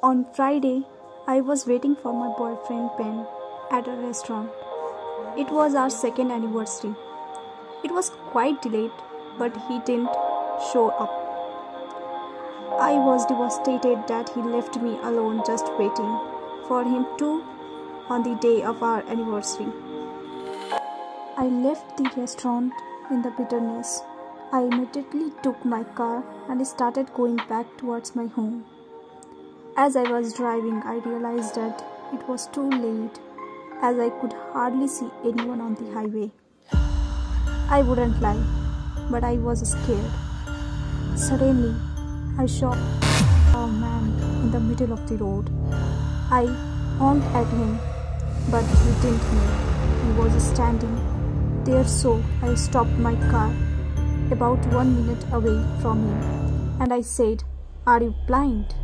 Friday, I was waiting for my boyfriend Ben at a restaurant. It was our second anniversary. It was quite delayed, but he didn't show up. I was devastated that he left me alone just waiting for him too on the day of our anniversary. I left the restaurant in the bitterness. I immediately took my car and started going back towards my home. As I was driving, I realized that it was too late as I could hardly see anyone on the highway. I wouldn't lie, but I was scared. Suddenly, I saw a man in the middle of the road. I honked at him, but he didn't move. He was standing there, so I stopped my car about one minute away from him and I said, Are you blind?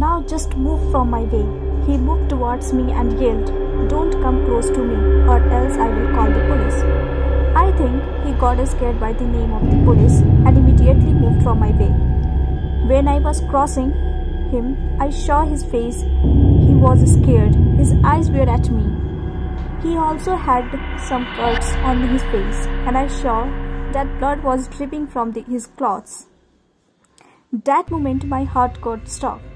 Now just move from my way. He moved towards me and yelled, Don't come close to me, or else I will call the police. I think he got scared by the name of the police and immediately moved from my way. When I was crossing him, I saw his face. He was scared. His eyes were at me. He also had some cuts on his face, and I saw that blood was dripping from the, his clothes. That moment, my heart got stopped.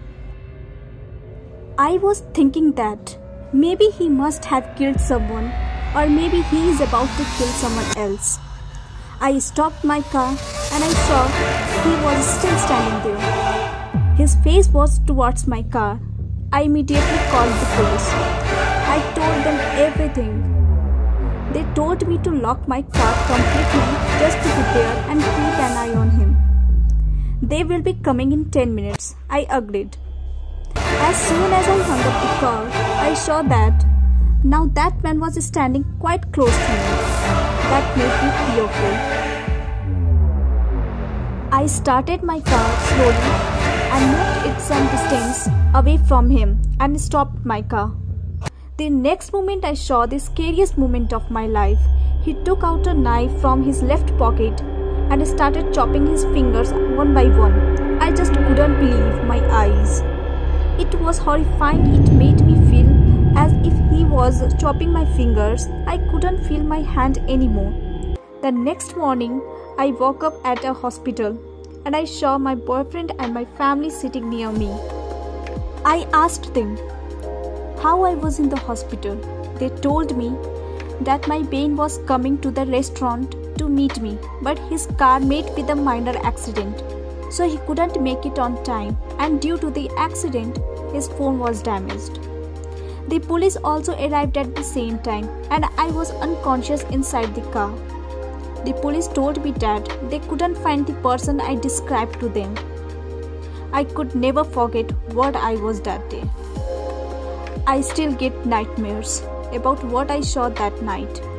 I was thinking that maybe he must have killed someone, or maybe he is about to kill someone else. I stopped my car and I saw he was still standing there. His face was towards my car. I immediately called the police. I told them everything. They told me to lock my car completely just to be there and keep an eye on him. They will be coming in 10 minutes. I agreed. As soon as I hung up the call, I saw that now that man was standing quite close to me. That made me fearful. I started my car slowly and moved it some distance away from him and stopped my car. The next moment I saw the scariest moment of my life. He took out a knife from his left pocket and started chopping his fingers one by one. I just couldn't believe my eyes. It was horrifying. It made me feel as if he was chopping my fingers. I couldn't feel my hand anymore. The next morning, I woke up at a hospital and I saw my boyfriend and my family sitting near me. I asked them how I was in the hospital. They told me that my Ben was coming to the restaurant to meet me, but his car met with a minor accident, so he couldn't make it on time, and due to the accident, his phone was damaged. The police also arrived at the same time, and I was unconscious inside the car. The police told me that they couldn't find the person I described to them. I could never forget what I was that day. I still get nightmares about what I saw that night.